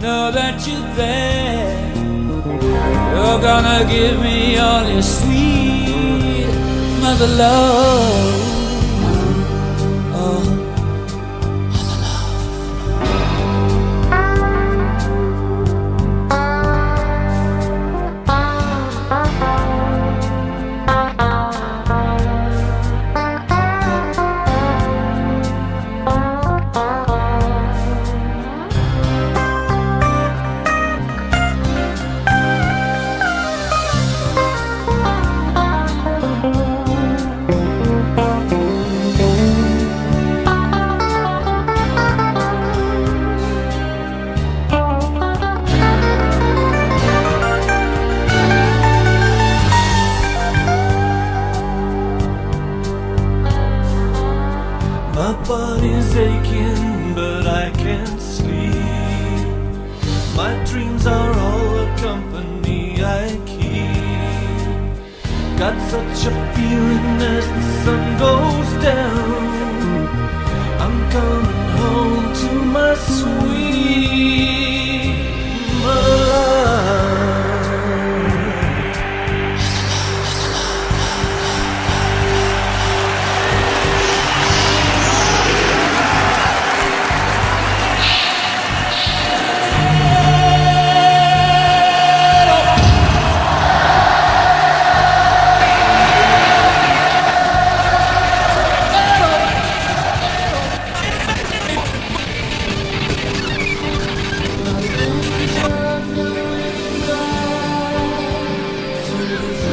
know that you're there. You're gonna give me all your sweet mother love. My body's aching, but I can't sleep. My dreams are all the company I keep. Got such a feeling as the sun goes down. Hallelujah.